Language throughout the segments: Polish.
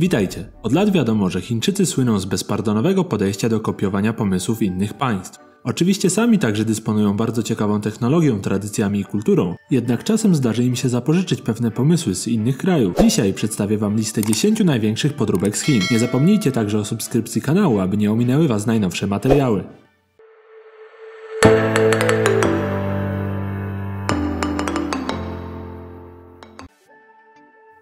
Witajcie. Od lat wiadomo, że Chińczycy słyną z bezpardonowego podejścia do kopiowania pomysłów innych państw. Oczywiście sami także dysponują bardzo ciekawą technologią, tradycjami i kulturą, jednak czasem zdarzy im się zapożyczyć pewne pomysły z innych krajów. Dzisiaj przedstawię Wam listę 10 największych podróbek z Chin. Nie zapomnijcie także o subskrypcji kanału, aby nie ominęły Was najnowsze materiały.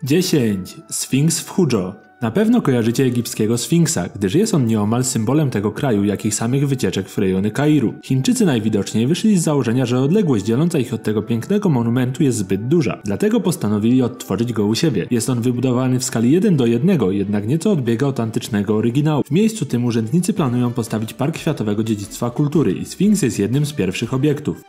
10. Sfinks w Huzhou. Na pewno kojarzycie egipskiego Sfinksa, gdyż jest on nieomal symbolem tego kraju, jak i samych wycieczek w rejony Kairu. Chińczycy najwidoczniej wyszli z założenia, że odległość dzieląca ich od tego pięknego monumentu jest zbyt duża, dlatego postanowili odtworzyć go u siebie. Jest on wybudowany w skali 1 do 1, jednak nieco odbiega od antycznego oryginału. W miejscu tym urzędnicy planują postawić Park Światowego Dziedzictwa Kultury i Sfinks jest jednym z pierwszych obiektów.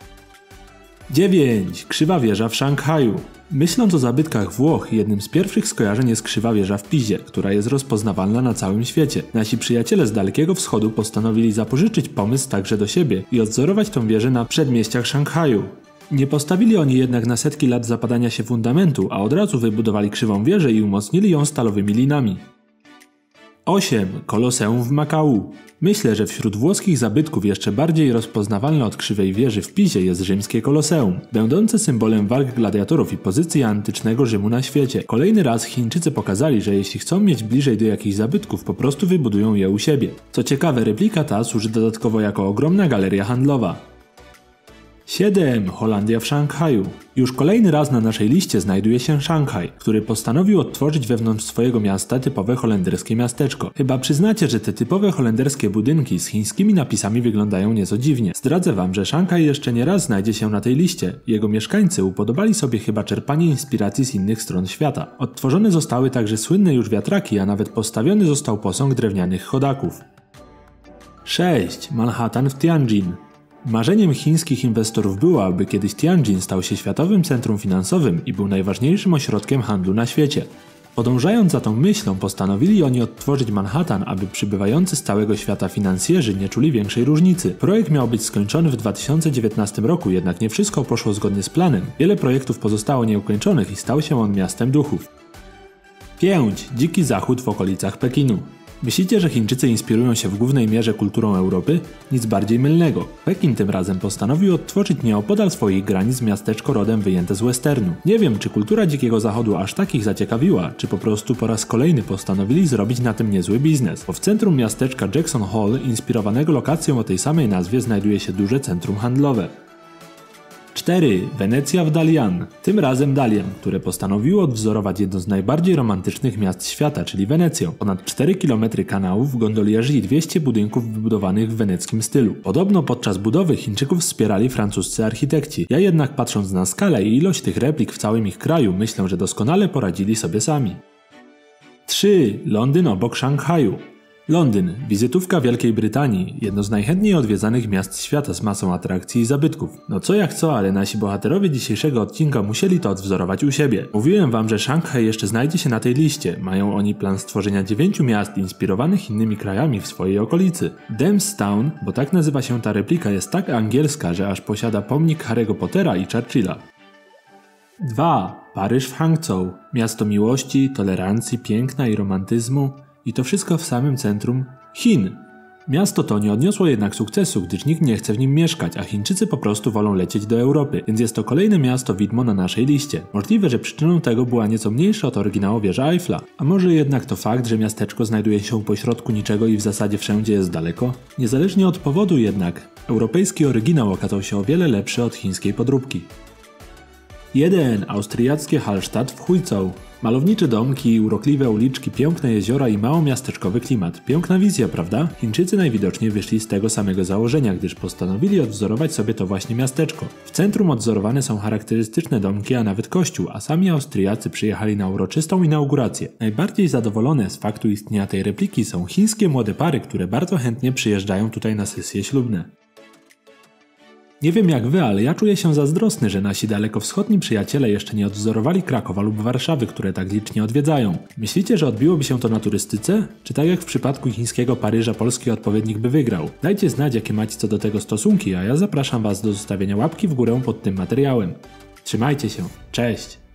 9. Krzywa wieża w Szanghaju. Myśląc o zabytkach Włoch, jednym z pierwszych skojarzeń jest krzywa wieża w Pizie, która jest rozpoznawalna na całym świecie. Nasi przyjaciele z Dalekiego Wschodu postanowili zapożyczyć pomysł także do siebie i odzorować tą wieżę na przedmieściach Szanghaju. Nie postawili oni jednak na setki lat zapadania się fundamentu, a od razu wybudowali krzywą wieżę i umocnili ją stalowymi linami. 8. Koloseum w Makau. Myślę, że wśród włoskich zabytków jeszcze bardziej rozpoznawalne od krzywej wieży w Pizie jest rzymskie Koloseum, będące symbolem walk gladiatorów i pozycji antycznego Rzymu na świecie. Kolejny raz Chińczycy pokazali, że jeśli chcą mieć bliżej do jakichś zabytków, po prostu wybudują je u siebie. Co ciekawe, replika ta służy dodatkowo jako ogromna galeria handlowa. 7. Holandia w Szanghaju. Już kolejny raz na naszej liście znajduje się Szanghaj, który postanowił odtworzyć wewnątrz swojego miasta typowe holenderskie miasteczko. Chyba przyznacie, że te typowe holenderskie budynki z chińskimi napisami wyglądają nieco dziwnie. Zdradzę wam, że Szanghaj jeszcze nie raz znajdzie się na tej liście. Jego mieszkańcy upodobali sobie chyba czerpanie inspiracji z innych stron świata. Odtworzone zostały także słynne już wiatraki, a nawet postawiony został posąg drewnianych chodaków. 6. Manhattan w Tianjin. Marzeniem chińskich inwestorów było, aby kiedyś Tianjin stał się światowym centrum finansowym i był najważniejszym ośrodkiem handlu na świecie. Podążając za tą myślą, postanowili oni odtworzyć Manhattan, aby przybywający z całego świata finansjerzy nie czuli większej różnicy. Projekt miał być skończony w 2019 roku, jednak nie wszystko poszło zgodnie z planem. Wiele projektów pozostało nieukończonych i stał się on miastem duchów. 5. Dziki Zachód w okolicach Pekinu. Myślicie, że Chińczycy inspirują się w głównej mierze kulturą Europy? Nic bardziej mylnego. Pekin tym razem postanowił odtworzyć nieopodal swoich granic miasteczko rodem wyjęte z westernu. Nie wiem, czy kultura Dzikiego Zachodu aż takich zaciekawiła, czy po prostu po raz kolejny postanowili zrobić na tym niezły biznes. Bo w centrum miasteczka Jackson Hall, inspirowanego lokacją o tej samej nazwie, znajduje się duże centrum handlowe. 4. Wenecja w Dalian. Tym razem Dalian, które postanowiło odwzorować jedno z najbardziej romantycznych miast świata, czyli Wenecję. Ponad 4 km kanałów, gondolierzy i 200 budynków wybudowanych w weneckim stylu. Podobno podczas budowy Chińczyków wspierali francuscy architekci. Ja jednak patrząc na skalę i ilość tych replik w całym ich kraju, myślę, że doskonale poradzili sobie sami. 3. Londyn obok Szanghaju. Londyn, wizytówka Wielkiej Brytanii, jedno z najchętniej odwiedzanych miast świata z masą atrakcji i zabytków. No co jak co, ale nasi bohaterowie dzisiejszego odcinka musieli to odwzorować u siebie. Mówiłem wam, że Szanghaj jeszcze znajdzie się na tej liście. Mają oni plan stworzenia dziewięciu miast inspirowanych innymi krajami w swojej okolicy. Town, bo tak nazywa się ta replika, jest tak angielska, że aż posiada pomnik Harry'ego Pottera i Churchilla. 2. Paryż w Hangzhou. Miasto miłości, tolerancji, piękna i romantyzmu. I to wszystko w samym centrum Chin. Miasto to nie odniosło jednak sukcesu, gdyż nikt nie chce w nim mieszkać, a Chińczycy po prostu wolą lecieć do Europy, więc jest to kolejne miasto widmo na naszej liście. Możliwe, że przyczyną tego była nieco mniejsza od oryginału wieża Eiffla, a może jednak to fakt, że miasteczko znajduje się pośrodku niczego i w zasadzie wszędzie jest daleko? Niezależnie od powodu jednak, europejski oryginał okazał się o wiele lepszy od chińskiej podróbki. 1. Austriackie Hallstatt w Huizhou Malownicze domki, urokliwe uliczki, piękne jeziora i mało miasteczkowy klimat. Piękna wizja, prawda? Chińczycy najwidoczniej wyszli z tego samego założenia, gdyż postanowili odwzorować sobie to właśnie miasteczko. W centrum odzorowane są charakterystyczne domki, a nawet kościół, a sami Austriacy przyjechali na uroczystą inaugurację. Najbardziej zadowolone z faktu istnienia tej repliki są chińskie młode pary, które bardzo chętnie przyjeżdżają tutaj na sesje ślubne. Nie wiem jak wy, ale ja czuję się zazdrosny, że nasi dalekowschodni przyjaciele jeszcze nie odwzorowali Krakowa lub Warszawy, które tak licznie odwiedzają. Myślicie, że odbiłoby się to na turystyce? Czy tak jak w przypadku chińskiego Paryża polski odpowiednik by wygrał? Dajcie znać jakie macie co do tego stosunki, a ja zapraszam was do zostawienia łapki w górę pod tym materiałem. Trzymajcie się, cześć!